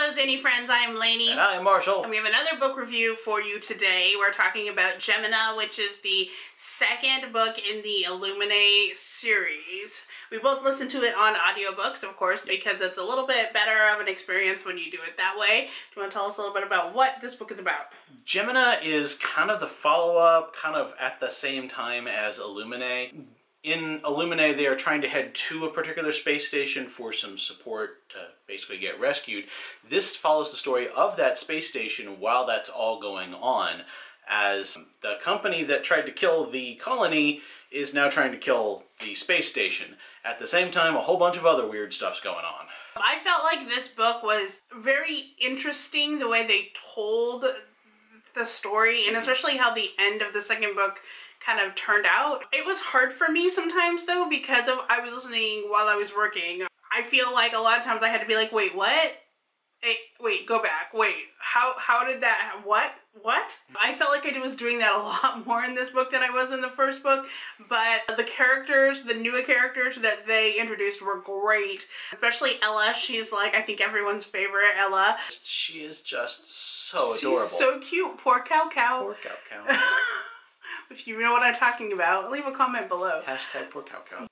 Hello, Zainey friends. I am Laney. And I am Marshall. And we have another book review for you today. We're talking about Gemina, which is the second book in the Illuminae series. We both listened to it on audiobooks, of course, because it's a little bit better of an experience when you do it that way. Do you want to tell us a little bit about what this book is about? Gemina is kind of the follow-up, kind of at the same time as Illuminae. In Illuminae, they are trying to head to a particular space station for some support to basically get rescued. This follows the story of that space station while that's all going on, as the company that tried to kill the colony is now trying to kill the space station. At the same time, a whole bunch of other weird stuff's going on. I felt like this book was very interesting the way they told the story, and mm-hmm. especially how the end of the second book kind of turned out. It was hard for me sometimes though because of I was listening while I was working. I feel like a lot of times I had to be like, wait, what? Hey, wait, go back. Wait, how how did that? What? What? I felt like I was doing that a lot more in this book than I was in the first book, but the characters, the newer characters that they introduced were great. Especially Ella. She's like I think everyone's favorite. Ella. She is just so adorable. She's so cute. Poor cow cow. Poor cow cow. If you know what I'm talking about, leave a comment below. Hashtag poor cow cow.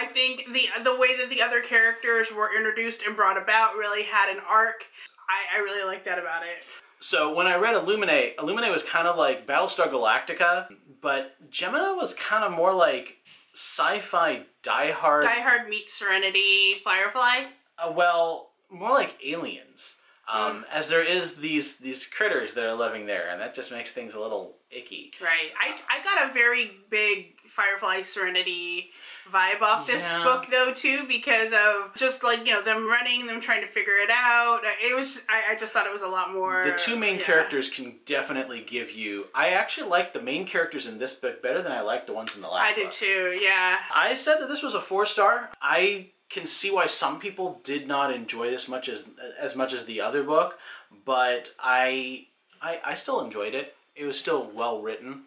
I think the the way that the other characters were introduced and brought about really had an arc. I, I really like that about it. So when I read Illuminae, Illuminae was kind of like Battlestar Galactica, but Gemina was kind of more like sci-fi Die Hard. Die Hard meets Serenity, Firefly. Uh, well, more like aliens. Um. As there is these these critters that are living there, and that just makes things a little icky. Right. I I got a very big Firefly Serenity vibe off this yeah. book though too because of just like you know them running them trying to figure it out it was I, I just thought it was a lot more the two main yeah. characters can definitely give you I actually like the main characters in this book better than I like the ones in the last I did too yeah I said that this was a four star I can see why some people did not enjoy this much as as much as the other book but I I, I still enjoyed it it was still well written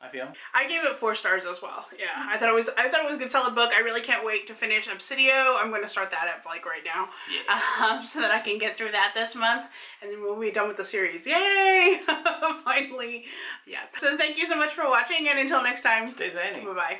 I feel. I gave it four stars as well. Yeah, I thought it was. I thought it was a good, solid book. I really can't wait to finish Obsidio. I'm going to start that up like right now, yeah. um, so that I can get through that this month, and then we'll be done with the series. Yay! Finally, yeah. So thank you so much for watching, and until next time, stay zany. Bye bye.